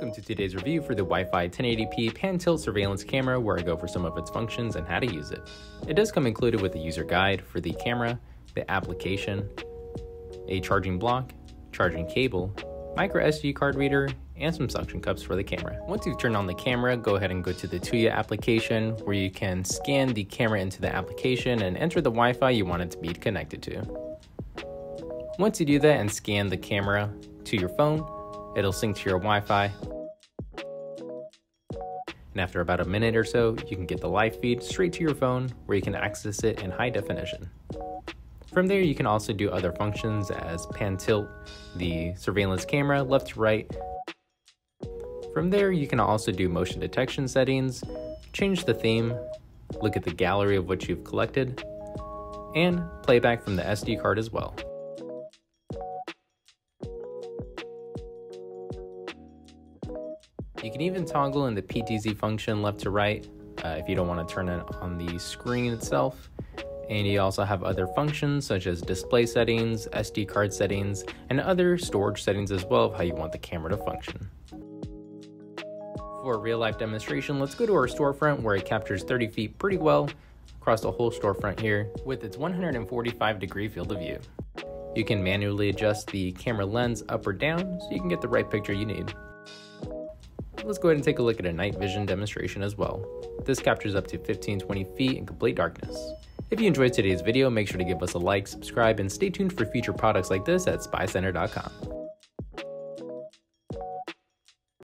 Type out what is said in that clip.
Welcome to today's review for the Wi-Fi 1080p pan tilt surveillance camera where I go for some of its functions and how to use it. It does come included with a user guide for the camera, the application, a charging block, charging cable, micro SD card reader, and some suction cups for the camera. Once you've turned on the camera, go ahead and go to the Tuya application where you can scan the camera into the application and enter the Wi-Fi you want it to be connected to. Once you do that and scan the camera to your phone, it'll sync to your Wi-Fi. And after about a minute or so, you can get the live feed straight to your phone where you can access it in high definition. From there, you can also do other functions as pan tilt the surveillance camera left to right. From there, you can also do motion detection settings, change the theme, look at the gallery of what you've collected, and playback from the SD card as well. You can even toggle in the PTZ function left to right uh, if you don't want to turn it on the screen itself. And you also have other functions such as display settings, SD card settings, and other storage settings as well of how you want the camera to function. For a real life demonstration, let's go to our storefront where it captures 30 feet pretty well across the whole storefront here with its 145 degree field of view. You can manually adjust the camera lens up or down so you can get the right picture you need let's go ahead and take a look at a night vision demonstration as well. This captures up to 1520 feet in complete darkness. If you enjoyed today's video, make sure to give us a like, subscribe, and stay tuned for future products like this at spycentre.com.